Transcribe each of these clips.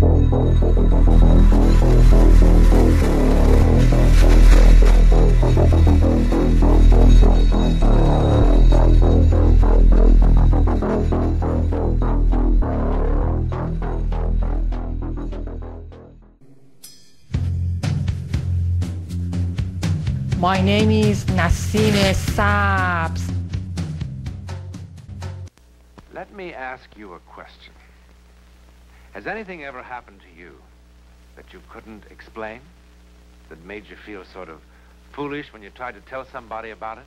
My name is Nassine Sabs. Let me ask you a question. Has anything ever happened to you that you couldn't explain? That made you feel sort of foolish when you tried to tell somebody about it?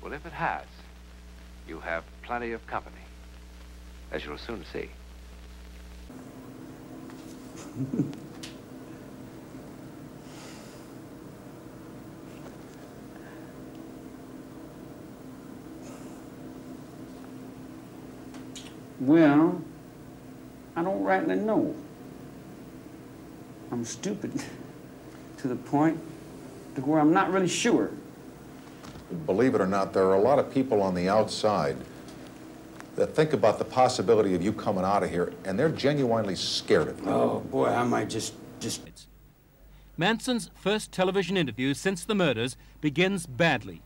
Well, if it has, you have plenty of company, as you'll soon see. Well, I don't rightly know. I'm stupid to the point to where I'm not really sure. Believe it or not, there are a lot of people on the outside that think about the possibility of you coming out of here, and they're genuinely scared of you. Oh, boy, I might just, just... Manson's first television interview since the murders begins badly.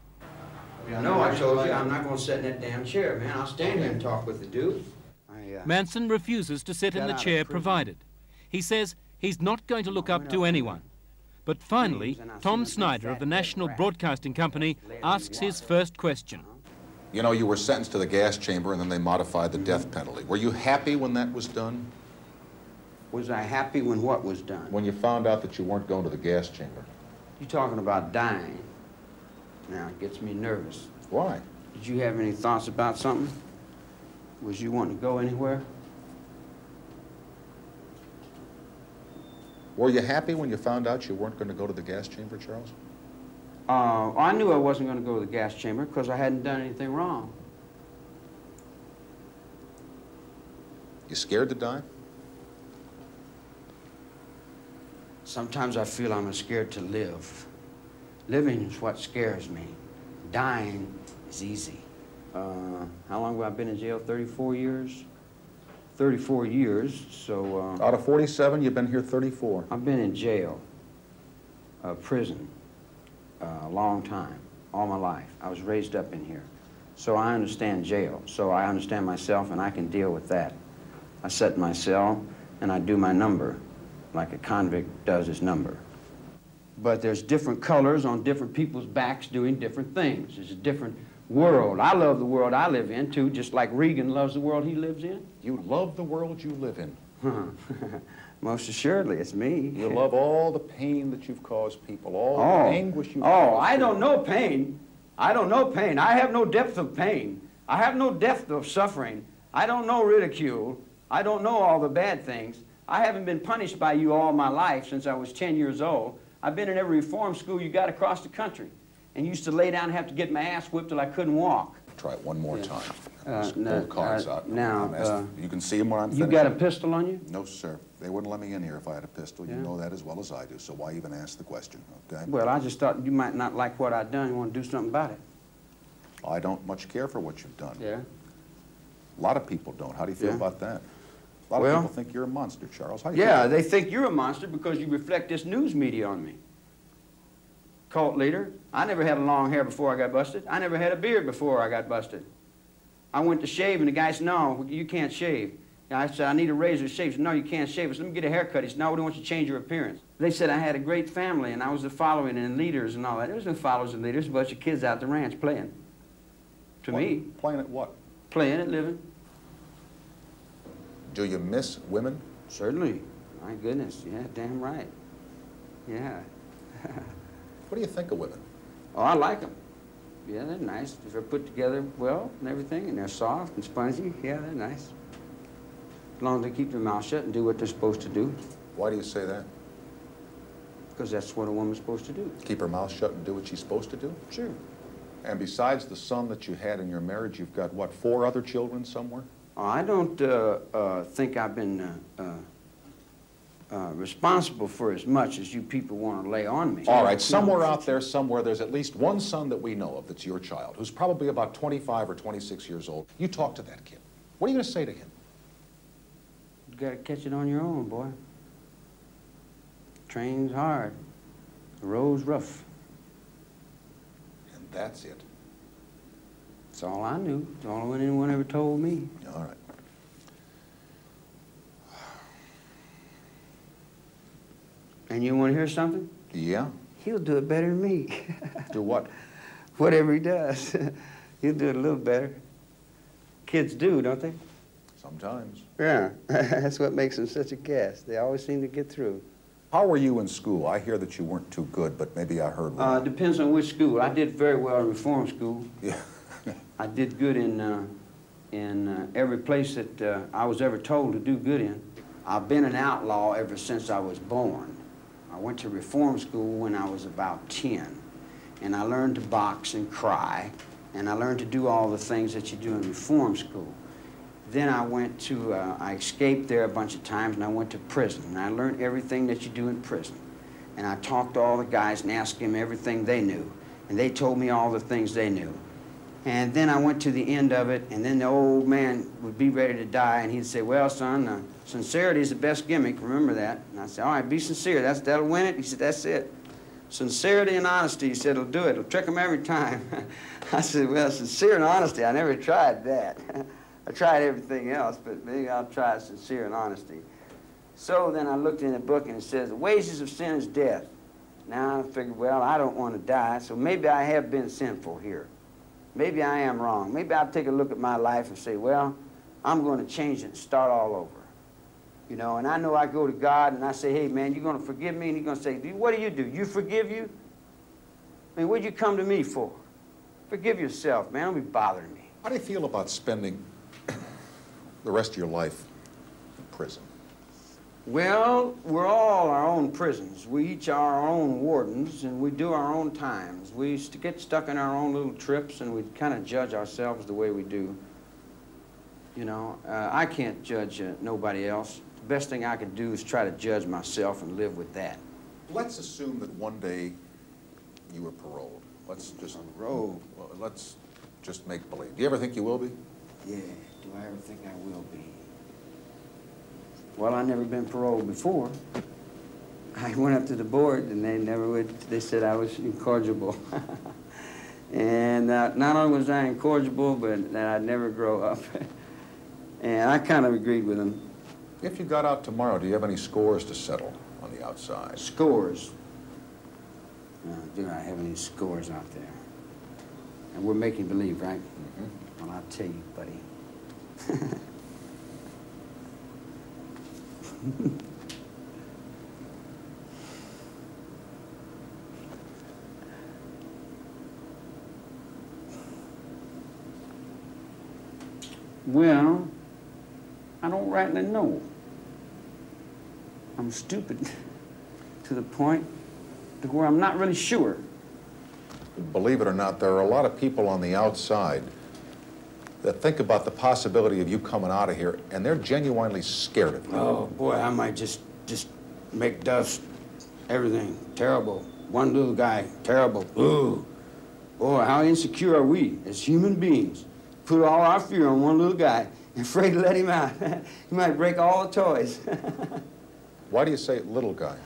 No, I told you, I'm not going to sit in that damn chair, man. I'll stand here and talk with the dude. I. Manson refuses to sit in the chair provided. He says he's not going to look oh, up to anyone. But finally, Tom Snyder of the National Broadcasting Company asks his first question. Uh-huh. You know, you were sentenced to the gas chamber and then they modified the death penalty. Were you happy when that was done? Was I happy when what was done? When you found out that you weren't going to the gas chamber. You're talking about dying. Now, it gets me nervous. Why? Did you have any thoughts about something? Was you wanting to go anywhere? Were you happy when you found out you weren't going to go to the gas chamber, Charles? Uh, I knew I wasn't going to go to the gas chamber because I hadn't done anything wrong. You scared to die? Sometimes I feel I'm scared to live. Living is what scares me. Dying is easy. Uh, how long have I been in jail? 34 years? 34 years, so... Uh, Out of 47, you've been here 34. I've been in jail, uh, prison, uh, a long time, all my life. I was raised up in here. So I understand jail. So I understand myself, and I can deal with that. I set my cell, and I do my number, like a convict does his number. But there's different colors on different people's backs doing different things. It's a different world. I love the world I live in, too, just like Reagan loves the world he lives in. You love the world you live in. Most assuredly, it's me. You love all the pain that you've caused people, all oh. the anguish you've Oh, I don't know pain. I don't know pain. I have no depth of pain. I have no depth of suffering. I don't know ridicule. I don't know all the bad things. I haven't been punished by you all my life since I was 10 years old. I've been in every reform school you got across the country and used to lay down and have to get my ass whipped till I couldn't walk. Try it one more Yeah. time. Uh, no, pull the cards uh, out. now, uh, you can see them when I'm You finished. got a pistol on you? No, sir. They wouldn't let me in here if I had a pistol. You know that as well as I do, so why even ask the question, okay? Well, I just thought you might not like what I'd done. You want to do something about it. I don't much care for what you've done. Yeah. A lot of people don't. How do you feel Yeah. about that? A lot Well- of people think you're a monster, Charles. How do you Yeah, they think you're a monster because you reflect this news media on me. Cult leader. I never had a long hair before I got busted. I never had a beard before I got busted. I went to shave, and the guy said, no, you can't shave. And I said, I need a razor to shave. He said, no, you can't shave. I said, let me get a haircut. He said, no, we don't want you to change your appearance. They said I had a great family, and I was the following and leaders and all that. There was no followers and leaders, a bunch of kids out the ranch playing. To What- me, Playing at what? playing at living. Do you miss women? Certainly. My goodness, yeah, damn right. Yeah. What do you think of women? Oh, I like them. Yeah, they're nice. If they're put together well and everything, and they're soft and spongy, yeah, they're nice. As long as they keep their mouth shut and do what they're supposed to do, Why do you say that? because that's what a woman's supposed to do. Keep her mouth shut and do what she's supposed to do? Sure. And besides the son that you had in your marriage, you've got, what, four other children somewhere? I don't uh, uh, think I've been uh, uh, responsible for as much as you people want to lay on me. All right, somewhere out there, somewhere, there's at least one son that we know of that's your child, who's probably about 25 or 26 years old. You talk to that kid. What are you going to say to him? You gotta catch it on your own, boy. Train's hard. The road's rough. And that's it. That's all I knew. That's all anyone ever told me. All right. And you want to hear something? Yeah? He'll do it better than me. Do what? Whatever he does, he'll do it a little better. Kids do, don't they? Sometimes. Yeah, that's what makes them such a gas. They always seem to get through. How were you in school? I hear that you weren't too good, but maybe I heard Uh, wrong. depends on which school. I did very well in reform school. yeah. I did good in, uh, in uh, every place that uh, I was ever told to do good in. I've been an outlaw ever since I was born. I went to reform school when I was about 10, and I learned to box and cry, and I learned to do all the things that you do in reform school. Then I went to, uh, I escaped there a bunch of times, and I went to prison, and I learned everything that you do in prison. And I talked to all the guys and asked them everything they knew, and they told me all the things they knew. And then I went to the end of it, and then the old man would be ready to die, and he'd say, "Well, son, uh, sincerity is the best gimmick. Remember that." And I said, "All right, be sincere. That's that'll win it." He said, "That's it. Sincerity and honesty." He said, "It'll do it. It'll trick them every time." I said, "Well, sincere and honesty. I never tried that. I tried everything else, but maybe I'll try sincere and honesty." So then I looked in the book, and it says, "The wages of sin is death." Now I figured, well, I don't want to die, so maybe I have been sinful here. Maybe I am wrong. Maybe I'll take a look at my life and say, well, I'm going to change it and start all over. You know, and I know I go to God and I say, hey, man, you're going to forgive me? And he's going to say, what do you do? You forgive you? I mean, what'd you come to me for? Forgive yourself, man. Don't be bothering me. How do you feel about spending the rest of your life in prison? Well, we're all our own prisons. We each are our own wardens, and we do our own times. We st- get stuck in our own little trips, and we kind of judge ourselves the way we do. You know, uh, I can't judge uh, nobody else. The best thing I can do is try to judge myself and live with that. Let's assume that one day you were paroled. Let's just Paroled? Well, let's just make believe. Do you ever think you will be? Yeah, do I ever think I will be? Well, i never been paroled before. I went up to the board and they never would, they said I was incorrigible. and uh, not only was I incorrigible, but that I'd never grow up. and I kind of agreed with them. If you got out tomorrow, do you have any scores to settle on the outside? Scores. Uh, do I have any scores out there? And we're making believe, right? Mm -hmm. Well, I'll tell you, buddy. Well, I don't rightly know. I'm stupid to the point to where I'm not really sure. Believe it or not, there are a lot of people on the outside that think about the possibility of you coming out of here, and they're genuinely scared of you. Oh boy, I might just just make dust. Everything terrible. One little guy, terrible. Ooh, boy, how insecure are we as human beings? Put all our fear on one little guy, and afraid to let him out. he might break all the toys. Why do you say little guy?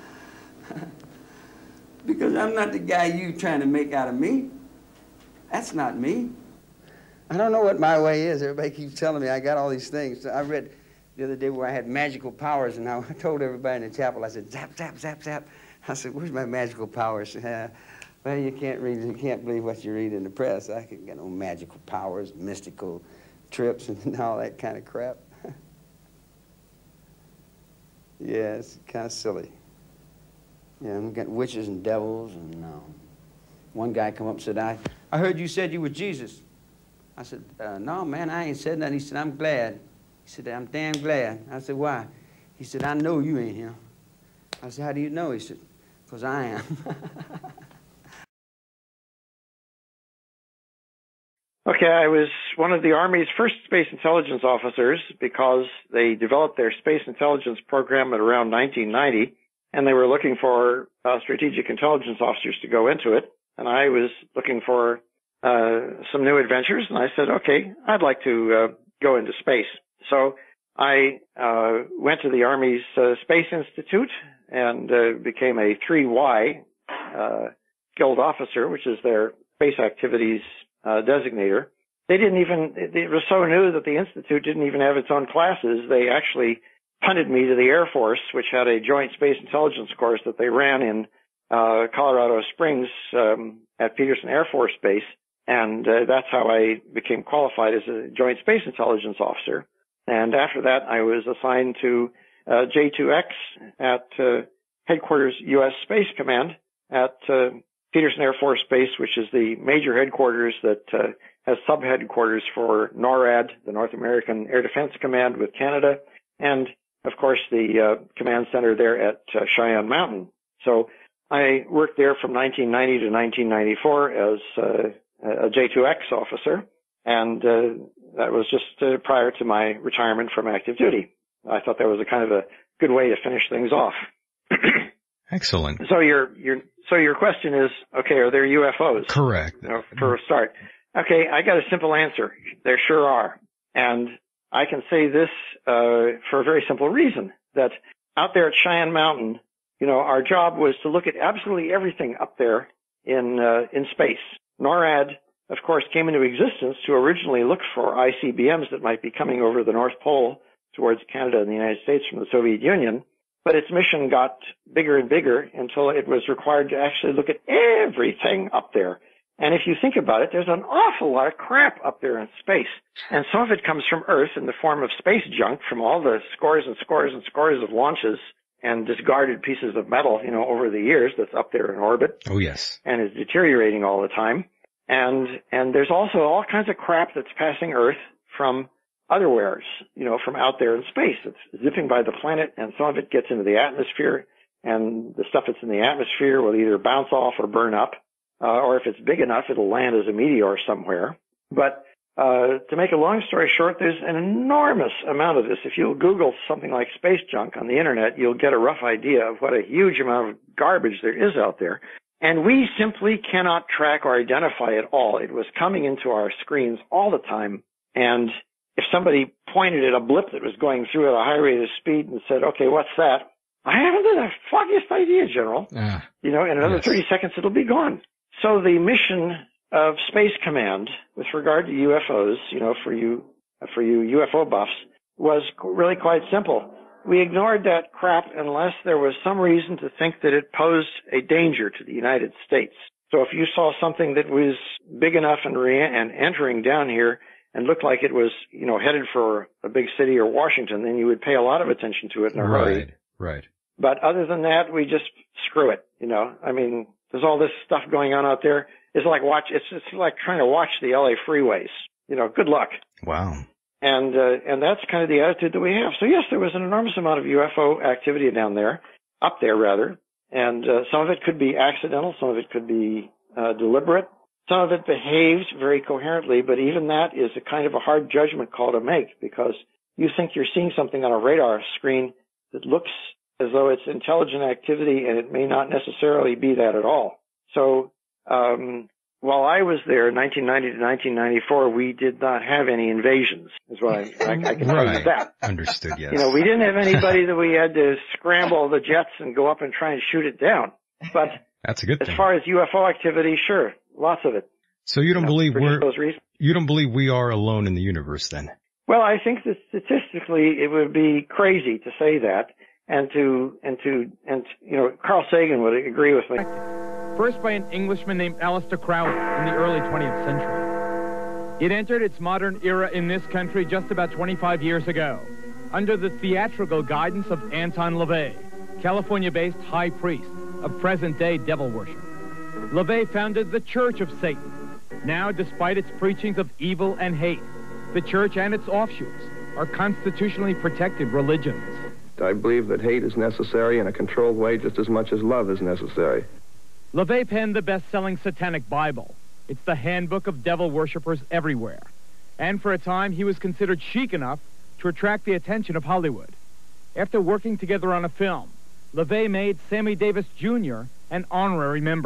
because I'm not the guy you trying to make out of me. That's not me. I don't know what my way is. Everybody keeps telling me I got all these things. I read the other day where I had magical powers, and I told everybody in the chapel, I said, zap, zap, zap, zap. I said, where's my magical powers? Uh, well, you can't read, you can't believe what you read in the press. I can get no magical powers, mystical trips, and all that kind of crap. yeah, it's kind of silly. Yeah, we got witches and devils, and um, one guy come up and said, I, I heard you said you were Jesus. I said, uh, no, man, I ain't said nothing. He said, I'm glad. He said, I'm damn glad. I said, why? He said, I know you ain't him. I said, how do you know? He said, because I am. Okay, I was one of the Army's first space intelligence officers because they developed their space intelligence program at around 1990, and they were looking for uh, strategic intelligence officers to go into it. And I was looking for uh, some new adventures, and I said, okay, I'd like to uh, go into space. So I uh, went to the Army's uh, Space Institute and uh, became a 3Y uh, guild officer, which is their space activities uh, designator. They didn't even, it was so new that the Institute didn't even have its own classes. They actually punted me to the Air Force, which had a joint space intelligence course that they ran in uh, Colorado Springs um, at Peterson Air Force Base. And uh, that's how I became qualified as a joint space intelligence officer. And after that, I was assigned to uh, J2X at uh, headquarters U.S. Space Command at uh, Peterson Air Force Base, which is the major headquarters that uh, has sub-headquarters for NORAD, the North American Air Defense Command with Canada, and of course the uh, command center there at Cheyenne Mountain. So I worked there from 1990 to 1994 as a J2X officer, and uh, that was just uh, prior to my retirement from active duty. I thought that was a kind of a good way to finish things off. Excellent. So your your so your question is okay? Are there UFOs? Correct. You know, for a start. Okay, I got a simple answer. There sure are, and I can say this uh, for a very simple reason that out there at Cheyenne Mountain, you know, our job was to look at absolutely everything up there in uh, in space. NORAD of course, came into existence to originally look for ICBMs that might be coming over the North Pole towards Canada and the United States from the Soviet Union. But its mission got bigger and bigger until it was required to actually look at everything up there. And if you think about it, there's an awful lot of crap up there in space. And some of it comes from Earth in the form of space junk from all the scores and scores and scores of launches and discarded pieces of metal, you know, over the years that's up there in orbit. Oh, yes. And is deteriorating all the time. And, and there's also all kinds of crap that's passing Earth from otherwheres, you know, from out there in space. It's zipping by the planet and some of it gets into the atmosphere and the stuff that's in the atmosphere will either bounce off or burn up. Uh, or if it's big enough, it'll land as a meteor somewhere. But uh, to make a long story short, there's an enormous amount of this. If you Google something like space junk on the internet, you'll get a rough idea of what a huge amount of garbage there is out there. And we simply cannot track or identify it all. It was coming into our screens all the time. And if somebody pointed at a blip that was going through at a high rate of speed and said, okay, what's that? I haven't the foggiest idea, General. Uh, you know, in another yes. 30 seconds, it'll be gone. So the mission of Space Command with regard to UFOs, you know, for you, for you UFO buffs was really quite simple. We ignored that crap unless there was some reason to think that it posed a danger to the United States. So if you saw something that was big enough and, re- and entering down here and looked like it was, you know, headed for a big city or Washington, then you would pay a lot of attention to it in a right, hurry. Right, right. But other than that, we just screw it, you know. I mean, there's all this stuff going on out there. It's like watch, it's, it's like trying to watch the LA freeways. You know, good luck. Wow. And, uh, and that's kind of the attitude that we have. So yes, there was an enormous amount of UFO activity down there, up there rather. And, uh, some of it could be accidental, some of it could be, uh, deliberate. Some of it behaves very coherently, but even that is a kind of a hard judgment call to make because you think you're seeing something on a radar screen that looks as though it's intelligent activity and it may not necessarily be that at all. So, um, while I was there, 1990 to 1994, we did not have any invasions. Is what I, I, I can right. tell you that. Understood. Yes. You know, we didn't have anybody that we had to scramble the jets and go up and try and shoot it down. But that's a good. Thing. As thing. far as UFO activity, sure, lots of it. So you don't you know, believe we're you don't believe we are alone in the universe, then? Well, I think that statistically, it would be crazy to say that, and to and to and you know, Carl Sagan would agree with me first by an Englishman named Aleister Crowley in the early 20th century. It entered its modern era in this country just about 25 years ago, under the theatrical guidance of Anton LaVey, California-based high priest of present-day devil worship. LaVey founded the Church of Satan. Now, despite its preachings of evil and hate, the church and its offshoots are constitutionally protected religions. I believe that hate is necessary in a controlled way just as much as love is necessary. LaVey penned the best-selling Satanic Bible. It's the handbook of devil worshippers everywhere. And for a time, he was considered chic enough to attract the attention of Hollywood. After working together on a film, LaVey made Sammy Davis Jr. an honorary member.